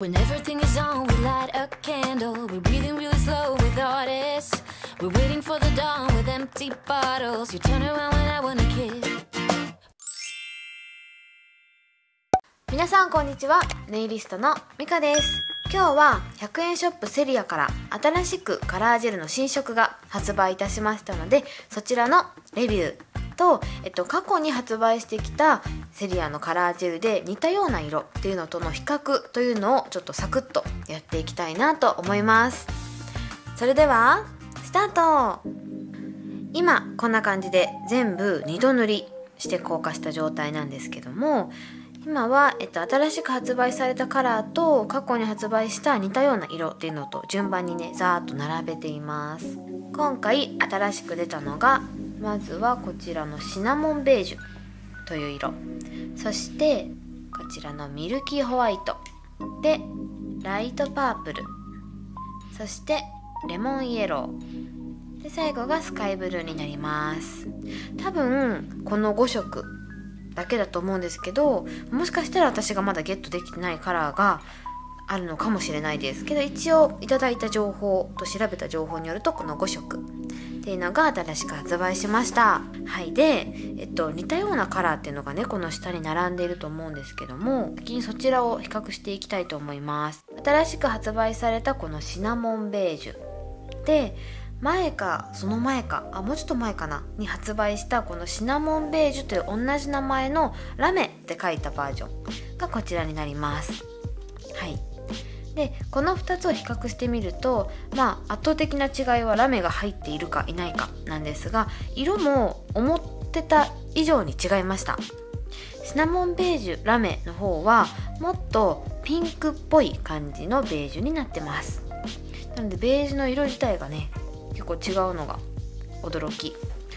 When everything is on, we light a candle. We're breathing really slow with artists. We're waiting for the dawn with empty bottles. You turn around when I wanna kiss. 皆さんこんにちはネイリストのミカです今日は100円ショップセリアから新しくカラージェルの新色が発売いたしましたのでそちらのレビューと、えっと、過去に発売してきたセリアのカラージェルで似たような色っていうのとの比較というのをちょっとサクッとやっていきたいなと思います。それではスタート。今こんな感じで全部2度塗りして硬化した状態なんですけども今は、えっと、新しく発売されたカラーと過去に発売した似たような色っていうのと順番にねざーっと並べています。今回新しく出たのがまずはこちらのシナモンベージュという色。そしてこちらのミルキーホワイト。でライトパープル。そしてレモンイエロー。で最後がスカイブルーになります。多分この5色だけだと思うんですけどもしかしたら私がまだゲットできてないカラーがあるのかもしれないですけど一応いただいた情報と調べた情報によるとこの5色。っていうのが新しく発売しました。はい。で、えっと、似たようなカラーっていうのがねこの下に並んでいると思うんですけども先にそちらを比較していきたいと思います。新しく発売されたこのシナモンベージュ。で前かその前かあもうちょっと前かなに発売したこのシナモンベージュという同じ名前のラメって書いたバージョンがこちらになります。はい。でこの2つを比較してみるとまあ圧倒的な違いはラメが入っているかいないかなんですが色も思ってた以上に違いました。シナモンベージュラメの方はもっとピンクっぽい感じのベージュになってます。なのでベージュの色自体がね結構違うのが驚き。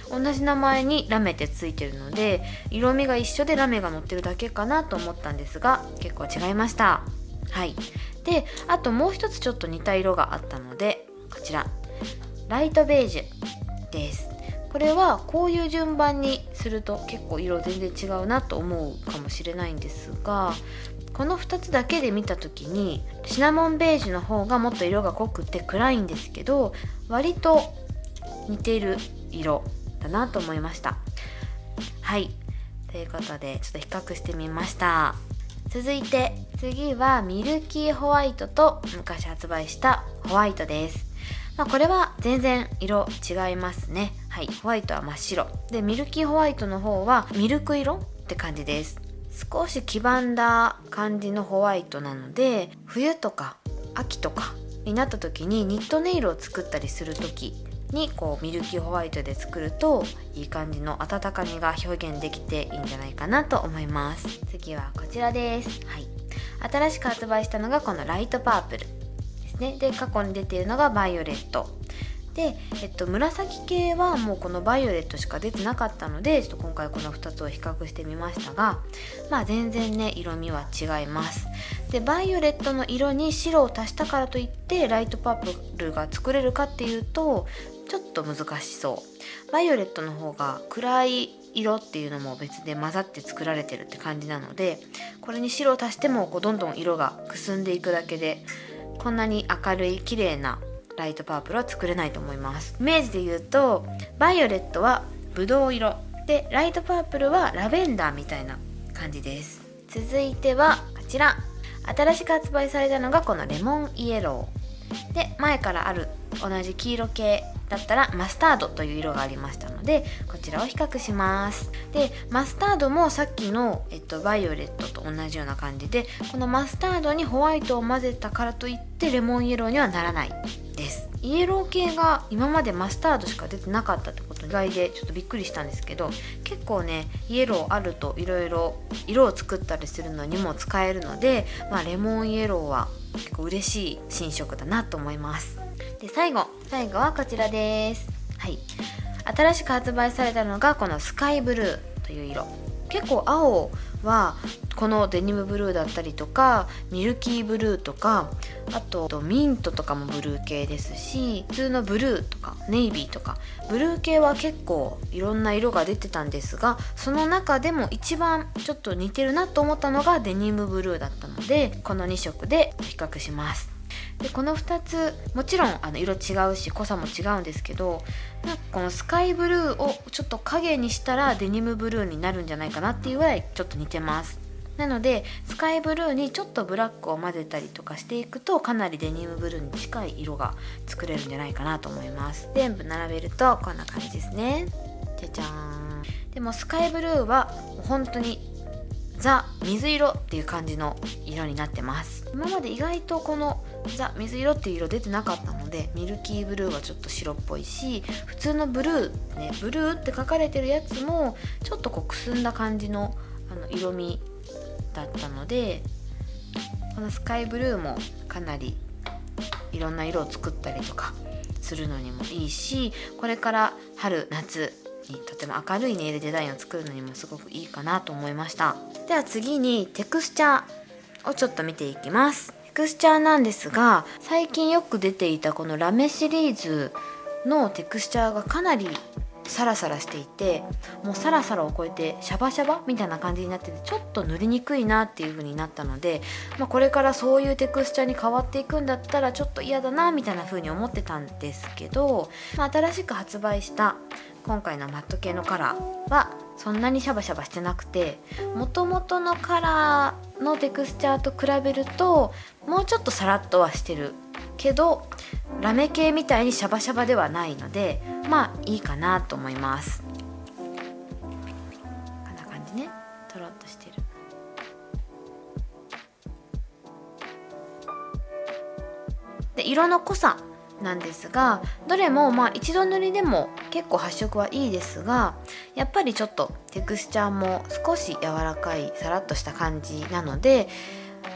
同じ名前にラメってついてるので色味が一緒でラメが乗ってるだけかなと思ったんですが結構違いました。はい。であともう一つちょっと似た色があったのでこちら。ライトベージュです。これはこういう順番にすると結構色全然違うなと思うかもしれないんですがこの2つだけで見た時にシナモンベージュの方がもっと色が濃くて暗いんですけど割と似ている色だなと思いました。はい。ということでちょっと比較してみました。続いて次はミルキーホワイトと昔発売したホワイトです。まあ、これは全然色違いますね。はい。ホワイトは真っ白。でミルキーホワイトの方はミルク色って感じです。少し黄ばんだ感じのホワイトなので冬とか秋とかになった時にニットネイルを作ったりする時にこうミルキーホワイトで作るといい感じの温かみが表現できていいんじゃないかなと思います。次はこちらです。はい。新しく発売したのがこのライトパープルですね。で過去に出ているのがバイオレット。で、えっと、紫系はもうこのバイオレットしか出てなかったのでちょっと今回この2つを比較してみましたがまあ全然ね色味は違います。でバイオレットの色に白を足したからといってライトパープルが作れるかっていうとちょっと難しそう。バイオレットの方が暗い色っていうのも別で混ざって作られてるって感じなのでこれに白を足してもこうどんどん色がくすんでいくだけでこんなに明るい綺麗なライトパープルは作れないと思います。イメージで言うとバイオレットはブドウ色でライトパープルはラベンダーみたいな感じです。続いてはこちら。新しく発売されたのがこのレモンイエロー。で前からある同じ黄色系だったらマスタードという色がありましたのでこちらを比較します。でマスタードもさっきの、えっと、バイオレットと同じような感じでこのマスタードにホワイトを混ぜたからといってレモンイエローにはならないです。イエロー系が今までマスタードしか出てなかったってこと意外でちょっとびっくりしたんですけど結構ねイエローあるといろいろ色を作ったりするのにも使えるので、まあ、レモンイエローは結構嬉しい新色だなと思います。で最後最後はこちらです。はい。新しく発売されたのがこのスカイブルーという色。結構青はこのデニムブルーだったりとかミルキーブルーとかあとミントとかもブルー系ですし普通のブルーとかネイビーとか。ブルー系は結構いろんな色が出てたんですがその中でも一番ちょっと似てるなと思ったのがデニムブルーだったのでこの2色で比較します。でこの2つもちろんあの色違うし濃さも違うんですけどなんかこのスカイブルーをちょっと影にしたらデニムブルーになるんじゃないかなっていうぐらいちょっと似てます。なのでスカイブルーにちょっとブラックを混ぜたりとかしていくとかなりデニムブルーに近い色が作れるんじゃないかなと思います。全部並べるとこんな感じですね。じゃじゃーん。でもスカイブルーは本当にザ水色っていう感じの色になってます。今まで意外とこのザ水色っていう色出てなかったのでミルキーブルーはちょっと白っぽいし普通のブルーねブルーって書かれてるやつもちょっとこうくすんだ感じのあの色味だったのでこのスカイブルーもかなりいろんな色を作ったりとかするのにもいいしこれから春夏にとても明るいネイルデザインを作るのにもすごくいいかなと思いました。では次にテクスチャーをちょっと見ていきます。テクスチャーなんですが最近よく出ていたこのラメシリーズのテクスチャーがかなりサラサラしていてもうサラサラを超えてシャバシャバみたいな感じになっててちょっと塗りにくいなっていう風になったので、まあ、これからそういうテクスチャーに変わっていくんだったらちょっと嫌だなみたいな風に思ってたんですけど、まあ、新しく発売した今回のマット系のカラーはそんなにシャバシャバしてなくて元々のカラーのテクスチャーと比べるともうちょっとサラッとはしてるけどラメ系みたいにシャバシャバではないのでまあいいかなと思います。こんな感じね。とろっとしてる。で色の濃さ。なんですがどれもまあ一度塗りでも結構発色はいいですがやっぱりちょっとテクスチャーも少し柔らかいさらっとした感じなので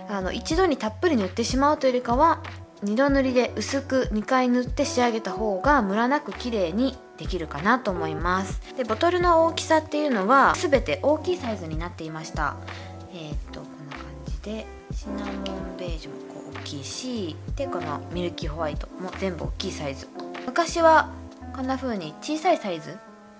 あの一度にたっぷり塗ってしまうというよりかは2度塗りで薄く2回塗って仕上げた方がムラなく綺麗にできるかなと思います。でボトルの大きさっていうのは全て大きいサイズになっていました。えー、っとこんな感じでシナモンベージュもきいしでこのミルキーホワイトも全部大きいサイズ。昔はこんな風に小さいサイズ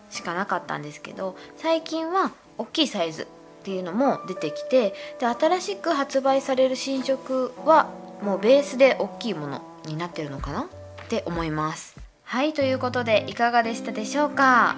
しかなかったんですけど最近は大きいサイズっていうのも出てきてで新しく発売される新色はもうベースで大きいものになってるのかなって思います。はいということでいかがでしたでしょうか？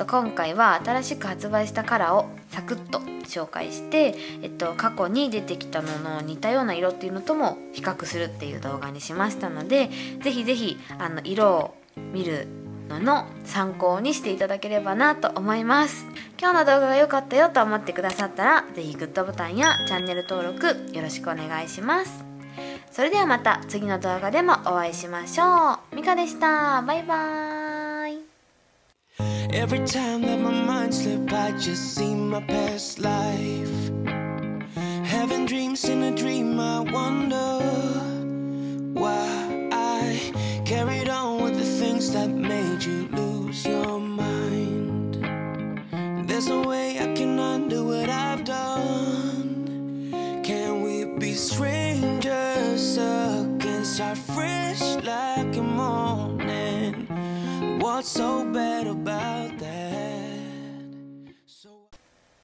と今回は新しく発売したカラーをサクッと紹介して、えっと、過去に出てきたのの似たような色っていうのとも比較するっていう動画にしましたので是非是非あの色を見るのの参考にしていただければなと思います。今日の動画が良かったよと思ってくださったら是非グッドボタンやチャンネル登録よろしくお願いします。それではまた次の動画でもお会いしましょう。ミカでした。バイバーイ。Every time that my mind slip, I just see my past life. Having dreams in a dream, I wonder why I carried on with the things that made you lose your mind. There's no way I can undo what I've done. Can we be strangers again? Start fresh like a morning. What's so bad about